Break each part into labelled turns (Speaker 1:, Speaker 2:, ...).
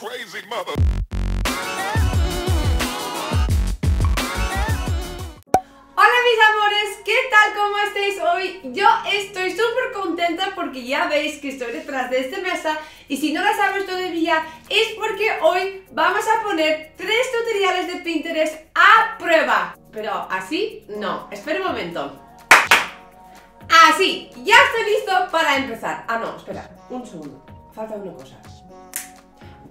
Speaker 1: crazy mother.
Speaker 2: Hola mis amores, ¿qué tal? ¿Cómo estáis hoy? Yo estoy súper contenta porque ya veis que estoy detrás de esta mesa y si no la sabes todavía es porque hoy vamos a poner tres tutoriales de Pinterest a prueba. Pero así, no, espera un momento. Así, ya estoy listo para empezar. Ah, no, espera, un segundo, falta una cosa.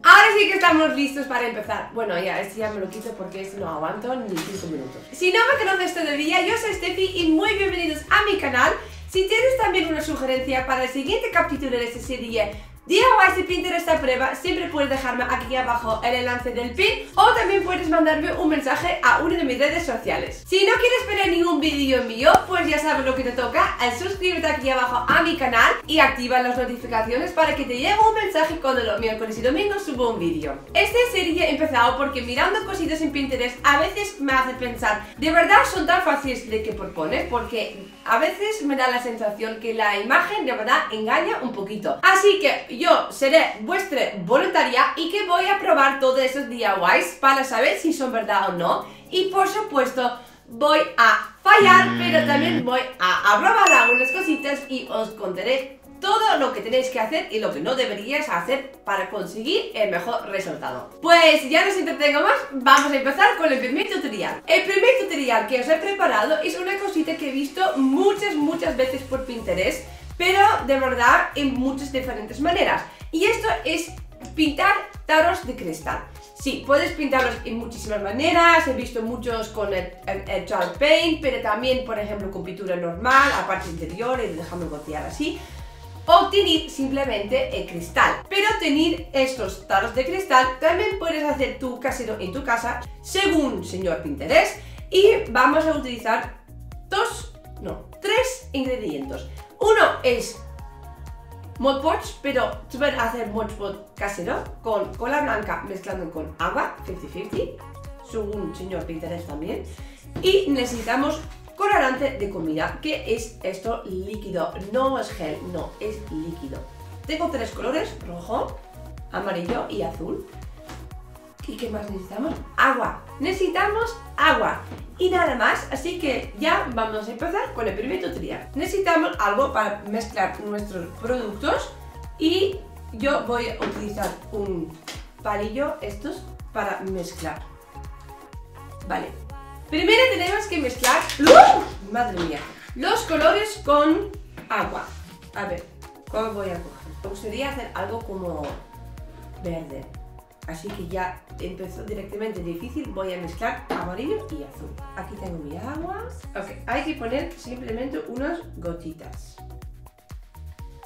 Speaker 2: Ahora sí que estamos listos para empezar. Bueno, ya, este ya me lo quito porque este no aguanto ni 5 minutos. Si no me conoces todavía, yo soy Steffi y muy bienvenidos a mi canal. Si tienes también una sugerencia para el siguiente capítulo de esta serie DIY de Pinterest a prueba, siempre puedes dejarme aquí abajo el enlace del pin o también puedes mandarme un mensaje a una de mis redes sociales. Si no quieres ver ningún vídeo mío, pues ya sabes lo que te toca, el suscríbete aquí abajo a mi canal y activa las notificaciones para que te llegue un mensaje cuando los miércoles y domingos subo un vídeo. Esta serie he empezado porque mirando cositas en Pinterest a veces me hace pensar, ¿de verdad son tan fáciles de que proponer? Porque a veces me da la sensación que la imagen de verdad engaña un poquito. Así que yo seré vuestra voluntaria y que voy a probar todos esos DIYs para saber si son verdad o no. Y por supuesto voy a fallar, pero también voy a aprobar algunas cositas y os contaré todo lo que tenéis que hacer y lo que no deberíais hacer para conseguir el mejor resultado. Pues ya no os entretengo más, vamos a empezar con el primer tutorial. El primer tutorial que os he preparado es una cosita que he visto muchas, muchas veces por Pinterest, pero de verdad en muchas diferentes maneras. Y esto es pintar taros de cristal. Sí, puedes pintarlos en muchísimas maneras, he visto muchos con el, el, Char Paint, pero también, por ejemplo, con pintura normal, a parte interior y dejarlo gotear así o tener simplemente el cristal. Pero tener estos taros de cristal también puedes hacer tu casero en tu casa según señor Pinterest y vamos a utilizar dos, no, tres ingredientes. Uno es Mod Podge, pero tú puedes hacer Mod Podge casero con cola blanca mezclando con agua, 50-50, según señor Pinterest también. Y necesitamos colorante de comida, que es esto líquido, no es gel, no, es líquido. Tengo tres colores, rojo, amarillo y azul. ¿Y qué más necesitamos? Agua. Necesitamos agua. Y nada más, así que ya vamos a empezar con el primer tutorial. Necesitamos algo para mezclar nuestros productos y yo voy a utilizar un palillo estos para mezclar. Vale, Primero tenemos que mezclar, ¡Uh! madre mía, los colores con agua. A ver, ¿cómo voy a coger? Me gustaría hacer algo como verde. Así que ya empezó directamente difícil, voy a mezclar amarillo y azul. Aquí tengo mi agua. Ok, hay que poner simplemente unas gotitas.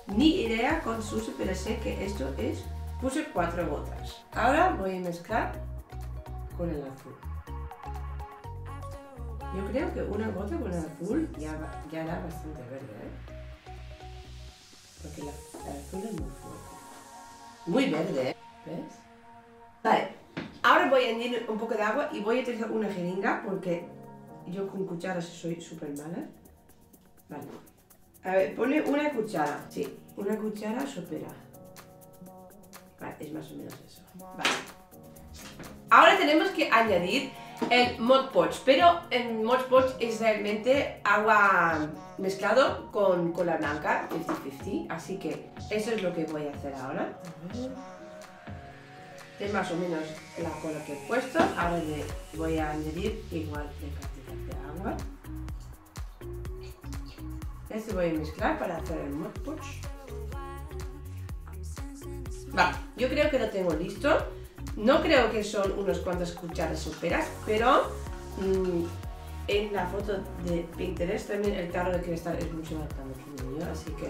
Speaker 2: Ni idea con sus, pero sé que esto es... Puse cuatro gotas. Ahora voy a mezclar con el azul. Yo creo que una gota con el azul ya, ya da bastante verde, ¿eh? Porque el azul es muy fuerte. Muy verde, ¿eh? ¿Ves? Vale, ahora voy a añadir un poco de agua y voy a utilizar una jeringa porque yo con cucharas soy súper mala. Vale. A ver, pone una cuchara. Sí, una cuchara sopera. Vale, es más o menos eso. Vale. Ahora tenemos que añadir el Mod Podge, pero el Mod Podge es realmente agua mezclado con cola blanca, 50-50, así que eso es lo que voy a hacer ahora. Es más o menos la cola que he puesto, ahora le voy a añadir igual de cantidad de agua. Este voy a mezclar para hacer el Mod Podge. Vale, yo creo que lo tengo listo. No creo que son unas cuantas cucharas soperas, pero mmm, en la foto de Pinterest también el tarro de cristal es mucho más grande que el mío, así que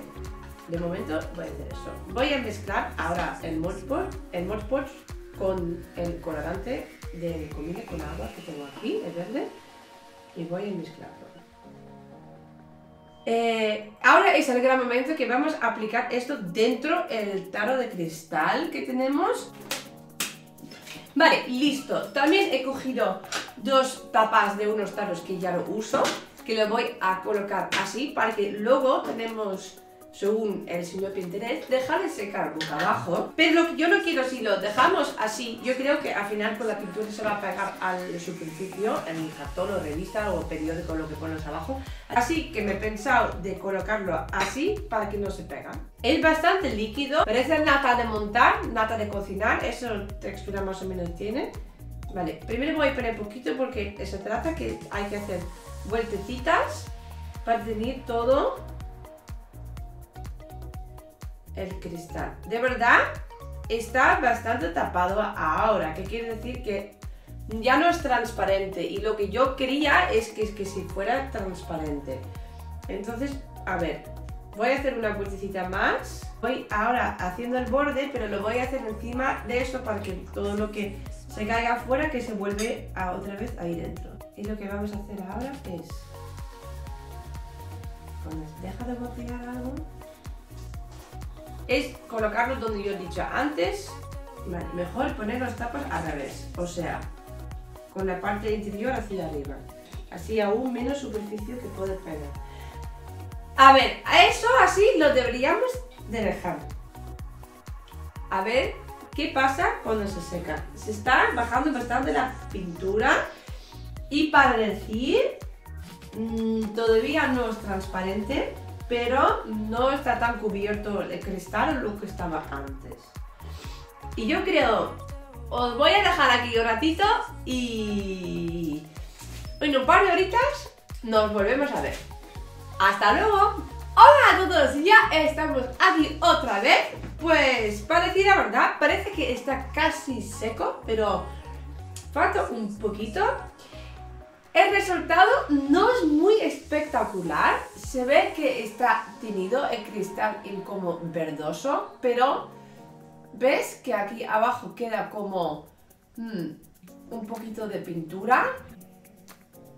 Speaker 2: de momento voy a hacer eso. Voy a mezclar ahora el Mod el con el colorante de comida con agua que tengo aquí, el verde, y voy a mezclarlo. Eh, ahora es el gran momento que vamos a aplicar esto dentro del tarro de cristal que tenemos. Vale, listo. También he cogido dos tapas de unos tarros que ya no uso, que lo voy a colocar así para que luego tenemos según el señor Pinterest, dejar de secar boca abajo. Pero lo que yo no quiero, si lo dejamos así, yo creo que al final con la pintura se va a pegar al superficie, en el cartón o revista o periódico, lo que pones abajo. Así que me he pensado de colocarlo así para que no se pega. Es bastante líquido, parece nata de montar, nata de cocinar, eso textura más o menos tiene. Vale, primero voy a poner poquito porque se trata que hay que hacer vueltecitas para tener todo el cristal. De verdad, está bastante tapado ahora, que quiere decir que ya no es transparente y lo que yo quería es que, si fuera transparente. Entonces, a ver, voy a hacer una vueltecita más. Voy ahora haciendo el borde, pero lo voy a hacer encima de esto para que todo lo que se caiga afuera que se vuelve a otra vez ahí dentro. Y lo que vamos a hacer ahora es... Deja de botear algo, es colocarlo donde yo he dicho antes. mejor poner las tapas al revés, o sea, con la parte interior hacia arriba. Así aún menos superficie que puede pegar. A ver, eso así lo deberíamos de dejar. A ver qué pasa cuando se seca. Se está bajando bastante la pintura y para decir, mm, todavía no es transparente, pero no está tan cubierto el cristal lo que estaba antes. Y yo creo, os voy a dejar aquí un ratito y en un par de horitas nos volvemos a ver. ¡Hasta luego! Hola a todos, ya estamos aquí otra vez. Pues para decir la verdad, parece que está casi seco, pero falta un poquito. El resultado no es muy se ve que está tenido el cristal como verdoso, pero ves que aquí abajo queda como hmm, un poquito de pintura.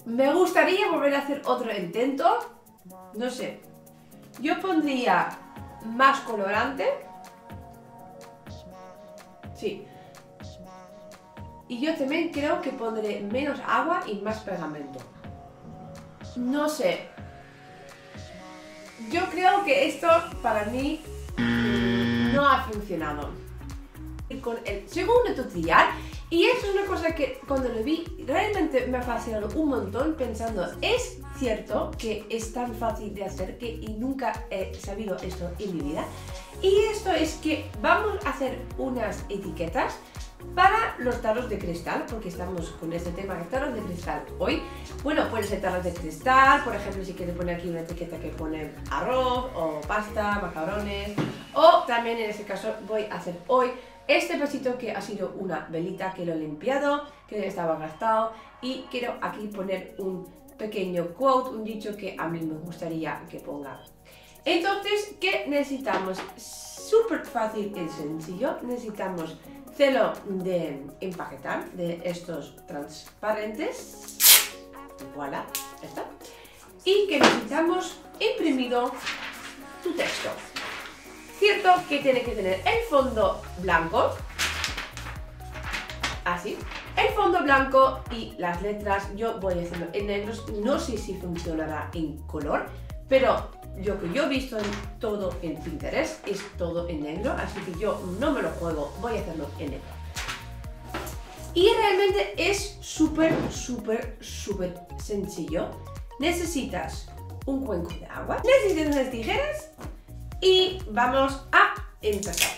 Speaker 2: Me gustaría volver a hacer otro intento, no sé, yo pondría más colorante, sí, y yo también creo que pondré menos agua y más pegamento. No sé. Yo creo que esto para mí no ha funcionado. Y con el segundo tutorial, y eso es una cosa que cuando lo vi realmente me ha fascinado un montón pensando, es cierto que es tan fácil de hacer que y nunca he sabido esto en mi vida. Y esto es que vamos a hacer unas etiquetas para los tarros de cristal, porque estamos con este tema de tarros de cristal hoy. Bueno, pueden ser tarros de cristal, por ejemplo, si quieres poner aquí una etiqueta que pone arroz o pasta, macarrones, o también en este caso voy a hacer hoy este vasito que ha sido una velita que lo he limpiado, que estaba gastado y quiero aquí poner un pequeño quote, un dicho que a mí me gustaría que ponga. Entonces, ¿qué necesitamos? Súper fácil y sencillo. Necesitamos celo de empaquetar de estos transparentes. Voilà, está. Y que necesitamos imprimido tu texto. Cierto que tiene que tener el fondo blanco, así, el fondo blanco y las letras, yo voy a hacerlo en negros, no sé si funcionará en color, pero lo que yo he visto en todo en Pinterest es todo en negro, así que yo no me lo juego, voy a hacerlo en negro. Y realmente es súper, súper, súper sencillo. Necesitas un cuenco de agua, necesitas unas tijeras y vamos a empezar.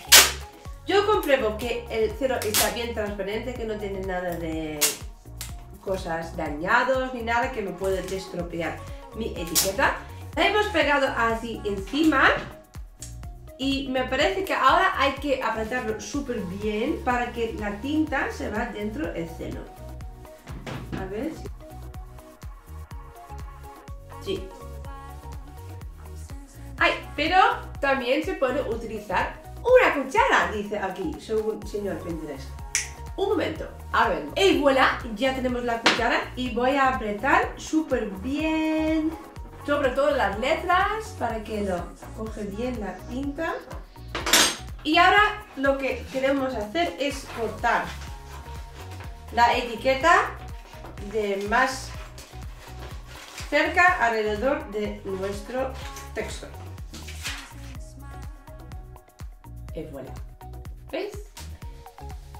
Speaker 2: Yo compruebo que el cero está bien transparente, que no tiene nada de cosas dañados ni nada que me pueda destropear mi etiqueta. La hemos pegado así encima y me parece que ahora hay que apretarlo súper bien para que la tinta se va dentro del seno. A ver si... Sí. Ay, pero también se puede utilizar una cuchara, dice aquí, según señor Pinterest. Un momento, a ver. Y voilà, ya tenemos la cuchara y voy a apretar súper bien sobre todo las letras para que lo coge bien la tinta. Y ahora lo que queremos hacer es cortar la etiqueta de más cerca alrededor de nuestro texto. y voilà. ¿Veis?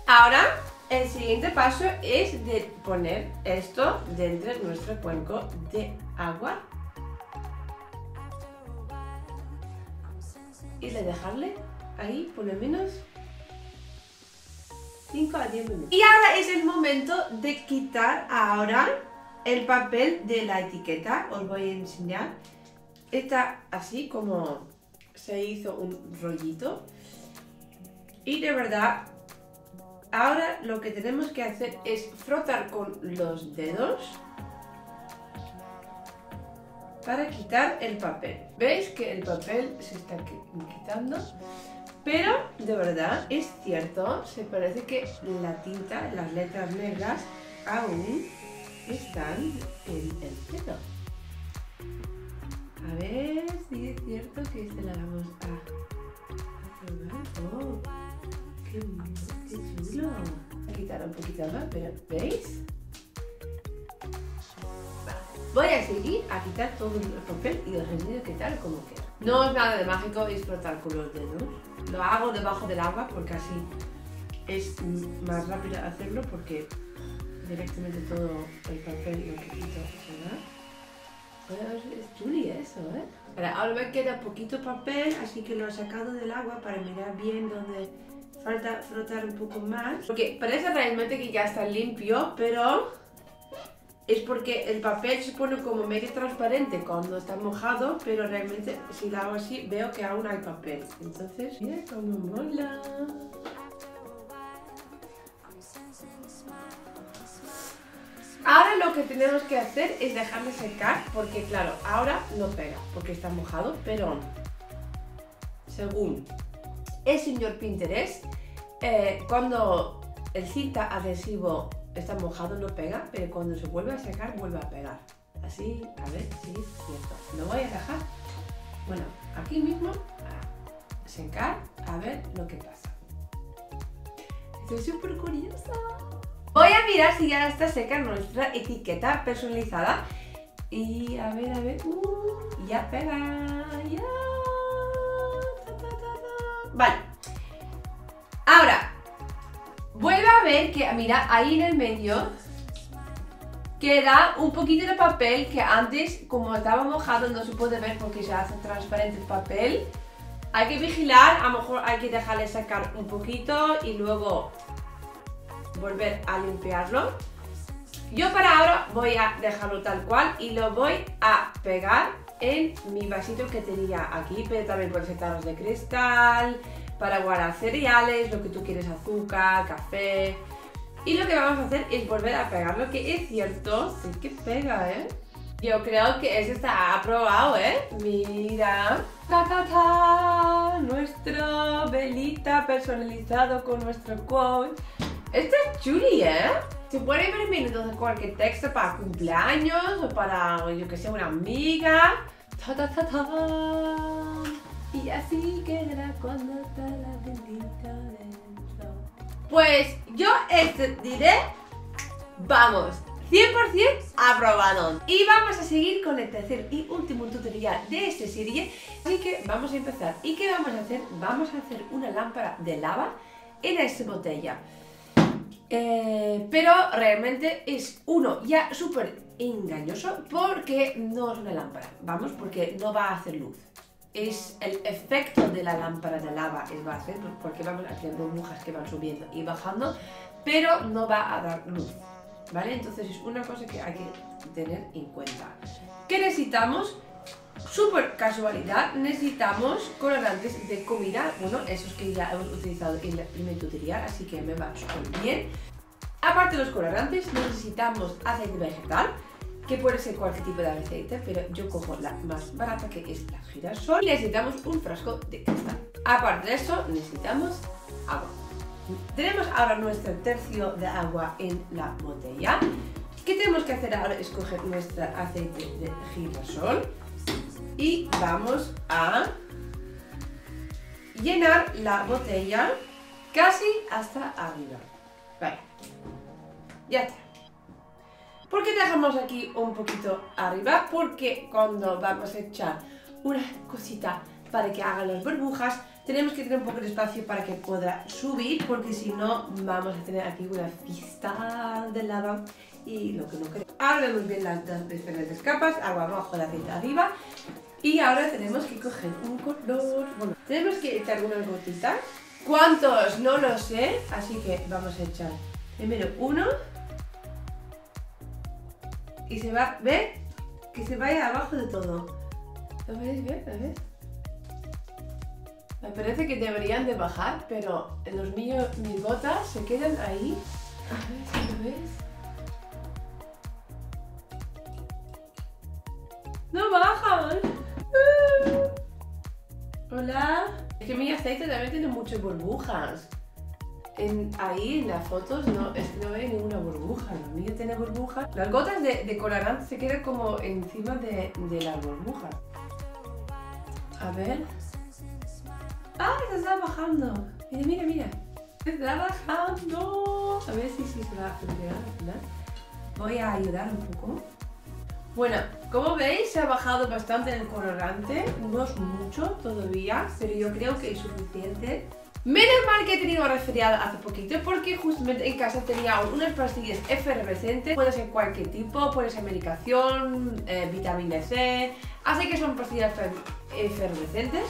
Speaker 2: Ahora, el siguiente paso es de poner esto dentro de nuestro cuenco de agua. Y de dejarle ahí por lo menos 5 a 10 minutos. Y ahora es el momento de quitar ahora el papel de la etiqueta. Os voy a enseñar. Está así como se hizo un rollito. Y de verdad, ahora lo que tenemos que hacer es frotar con los dedos para quitar el papel. ¿Veis que el papel se está quitando? Pero de verdad es cierto, se parece que la tinta, las letras negras, aún están en el dedo. A ver si es cierto que se la vamos a, probar. ¡Oh! ¡Qué, chulo! A quitar un poquito más, pero ¿veis? Voy a seguir a quitar todo el papel y os enseño qué tal como queda. No es nada de mágico, es frotar con los dedos. Lo hago debajo del agua porque así es más rápido hacerlo porque directamente todo el papel lo que quito se va. Es chuli eso, ¿eh? Ahora, me queda poquito papel, así que lo he sacado del agua para mirar bien dónde falta frotar un poco más. Porque parece realmente que ya está limpio, pero es porque el papel se pone como medio transparente cuando está mojado, pero realmente si lo hago así veo que aún hay papel. Entonces, mira cómo mola. Ahora lo que tenemos que hacer es dejarlo secar porque claro, ahora no pega porque está mojado, pero según el señor Pinterest, eh, cuando el cinta adhesivo está mojado, no pega, pero cuando se vuelve a secar, vuelve a pegar. Así, a ver si es cierto. Lo voy a dejar, bueno, aquí mismo, a secar, a ver lo que pasa. Estoy súper curiosa. Voy a mirar si ya está seca nuestra etiqueta personalizada. Y a ver, a ver, uh, ya pega, ya. Vale. Ahora, que, mira, ahí en el medio queda un poquito de papel que antes, como estaba mojado, no se puede ver porque se hace transparente el papel. Hay que vigilar, a lo mejor hay que dejarle sacar un poquito y luego volver a limpiarlo. Yo para ahora voy a dejarlo tal cual y lo voy a pegar en mi vasito que tenía aquí, pero también puede ser de cristal, para guardar cereales, lo que tú quieres, azúcar, café. Y lo que vamos a hacer es volver a pegarlo, que es cierto, sí que pega, ¿eh? Yo creo que ese está aprobado, ¿eh? Mira. Ta, ta, ta. Nuestro velita personalizado con nuestro quote. Este es chuli, ¿eh? Se puede imprimir entonces cualquier texto para cumpleaños o para, yo que sé, una amiga. Ta, ta, ta, ta. Y así quedará cuando está la bendita dentro. Pues yo este diré, vamos, 100% aprobado. Y vamos a seguir con el tercer y último tutorial de esta serie. Así que vamos a empezar. ¿Y qué vamos a hacer? Vamos a hacer una lámpara de lava en esta botella. Eh, pero realmente es uno ya súper engañoso porque no es una lámpara. Vamos, porque no va a hacer luz es el efecto de la lámpara de lava es va a hacer, porque vamos a hacer burbujas que van subiendo y bajando, pero no va a dar luz, ¿vale? Entonces es una cosa que hay que tener en cuenta. ¿Qué necesitamos? Super casualidad, necesitamos colorantes de comida, bueno, esos que ya hemos utilizado en el primer tutorial, así que me va súper bien. Aparte de los colorantes, necesitamos aceite vegetal, que puede ser cualquier tipo de aceite, pero yo cojo la más barata que es la girasol y necesitamos un frasco de cristal. Aparte de eso, necesitamos agua. Tenemos ahora nuestro tercio de agua en la botella. ¿Qué tenemos que hacer ahora? Es coger nuestro aceite de girasol y vamos a llenar la botella casi hasta arriba. Vale, ya está. ¿Por qué dejamos aquí un poquito arriba? Porque cuando vamos a echar una cosita para que haga las burbujas, Tenemos que tener un poco de espacio para que pueda subir, porque si no vamos a tener aquí una pista de lava y lo que no queremos. Ahora vemos bien las dos diferentes capas, agua abajo, la aceite arriba. Y ahora tenemos que coger un color. Bueno, tenemos que echar unas gotitas. ¿Cuántos? No lo sé, así que vamos a echar primero uno. Y se va, ¿ve? Que se vaya abajo de todo. ¿Lo veis bien? ¿Lo veis? Me parece que deberían de bajar, pero en los míos, mis gotas se quedan ahí. A ver si lo ves. ¡No bajan! Hola. Es que mi aceite también tiene muchas burbujas. En, ahí en las fotos no, no veo ninguna burbuja. El mío tiene burbujas. Las gotas de, de colorante se quedan como encima de, de las burbujas. A ver. ¡Ah! Se está bajando. Mira, mira, mira. Se está bajando. A ver si, si se va a funcionar al final. Voy a ayudar un poco. Bueno, como veis se ha bajado bastante el colorante, no es mucho todavía, pero yo creo que es suficiente. Menos mal que he tenido resfriado hace poquito porque justamente en casa tenía unas pastillas efervescentes, puede ser cualquier tipo, puede ser medicación, eh, vitamina C, así que son pastillas efervescentes.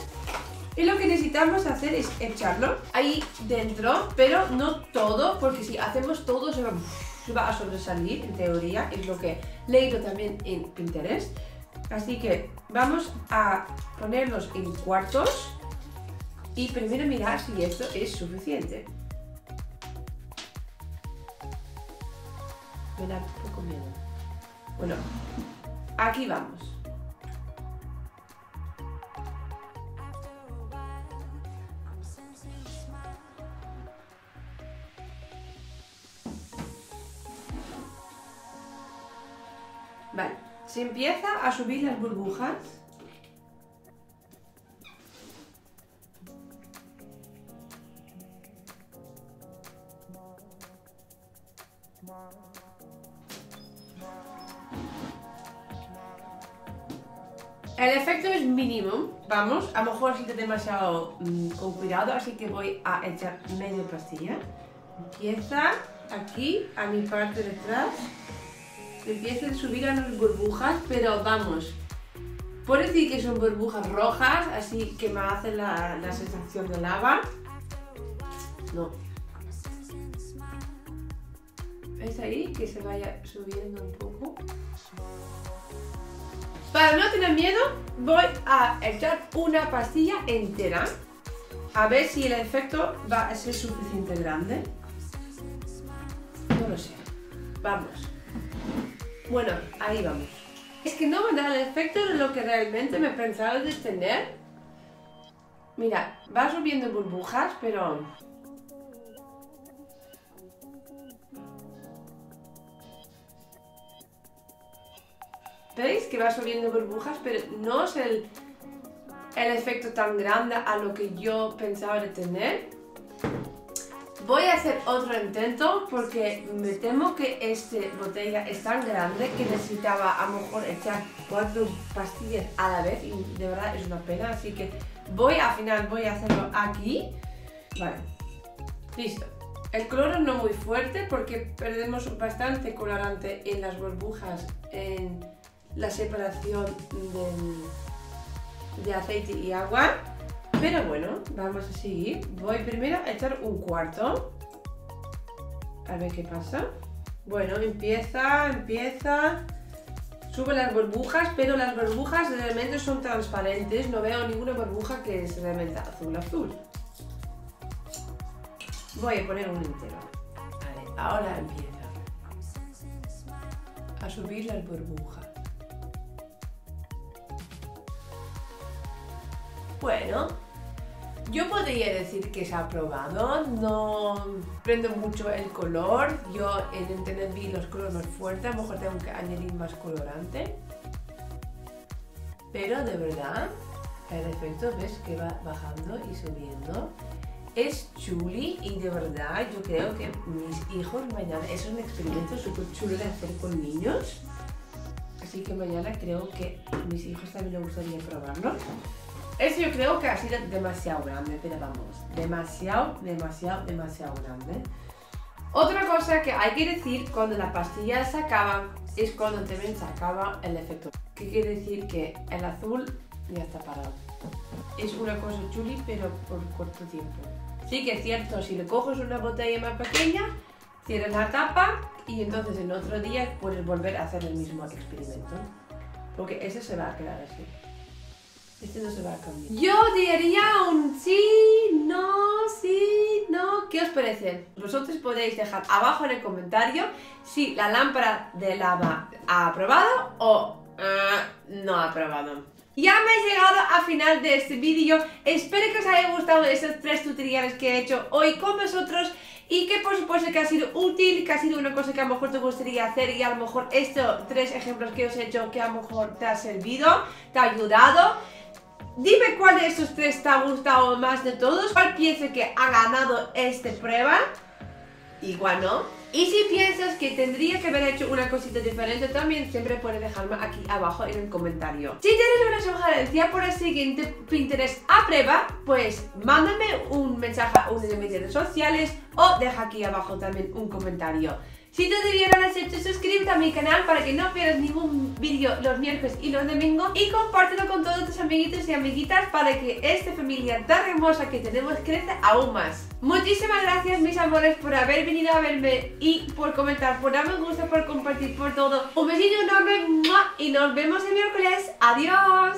Speaker 2: Y lo que necesitamos hacer es echarlo ahí dentro, pero no todo, porque si hacemos todo se va va a sobresalir, en teoría, es lo que he leído también en Pinterest. Así que vamos a ponerlos en cuartos y primero mirar si esto es suficiente. Me da poco miedo. Bueno, aquí vamos. Vale, se empieza a subir las burbujas. El efecto es mínimo, vamos, a lo mejor siente demasiado mm, con cuidado, así que voy a echar medio pastilla. Empieza aquí, a mi parte de atrás empiezan a subir a las burbujas, pero vamos, por decir que son burbujas rojas, así que me hace la, la sensación de lava. Que se vaya subiendo un poco. Para no tener miedo, voy a echar una pastilla entera. A ver si el efecto va a ser suficiente grande. No lo sé. Vamos. Bueno, ahí vamos. Es que no me da el efecto de lo que realmente me pensaba de tener. Mira, va subiendo burbujas, pero... ¿Veis que va subiendo burbujas? Pero no es el, el efecto tan grande a lo que yo pensaba de tener. Voy a hacer otro intento porque me temo que esta botella es tan grande que necesitaba a lo mejor echar cuatro pastillas a la vez y de verdad es una pena, así que voy al final voy a hacerlo aquí. Vale, listo. El color no muy fuerte porque perdemos bastante colorante en las burbujas, en la separación de aceite y agua. Pero bueno, vamos a seguir. Voy primero a echar un cuarto. A ver qué pasa. Bueno, empieza, empieza. Sube las burbujas, pero las burbujas realmente son transparentes. No veo ninguna burbuja que es realmente azul azul. Voy a poner un entero. Ahora empieza a subir las burbujas. Bueno, yo podría decir que se ha probado, no prendo mucho el color, yo en internet vi los colores más fuertes, a lo mejor tengo que añadir más colorante. Pero de verdad, el efecto ves que va bajando y subiendo. Es chuli y de verdad yo creo que mis hijos mañana, es un experimento súper chulo de hacer con niños. Así que mañana creo que mis hijos también les gustaría probarlo. Eso yo creo que ha sido demasiado grande, pero vamos, demasiado, demasiado, demasiado grande. Otra cosa que hay que decir cuando la pastilla se acaba es cuando también se acaba el efecto. ¿Qué quiere decir? Que el azul ya está parado. Es una cosa chuli, pero por corto tiempo. Sí que es cierto, si le coges una botella más pequeña, cierras la tapa y entonces en otro día puedes volver a hacer el mismo experimento. Porque ese se va a quedar así. Este no se va a cambiar. Yo diría un sí, no, sí, no. ¿Qué os parece? Vosotros podéis dejar abajo en el comentario si la lámpara de lava ha aprobado o uh, no ha aprobado. Ya me he llegado al final de este vídeo. Espero que os haya gustado estos tres tutoriales que he hecho hoy con vosotros y que por supuesto que ha sido útil, que ha sido una cosa que a lo mejor te gustaría hacer y a lo mejor estos tres ejemplos que os he hecho que a lo mejor te ha servido, te ha ayudado. Dime cuál de estos tres te ha gustado más de todos, cuál piensa que ha ganado esta prueba, igual no. Y si piensas que tendría que haber hecho una cosita diferente, también siempre puedes dejarme aquí abajo en el comentario. Si tienes una sugerencia por el siguiente Pinterest a prueba, pues mándame un mensaje a una de mis redes sociales o deja aquí abajo también un comentario. Si todavía no lo has hecho, suscríbete a mi canal para que no pierdas ningún vídeo los miércoles y los domingos y compártelo con todos tus amiguitos y amiguitas para que esta familia tan hermosa que tenemos crezca aún más. Muchísimas gracias mis amores por haber venido a verme y por comentar, por darme gusto, por compartir, por todo. Un besito enorme y nos vemos el miércoles. ¡Adiós!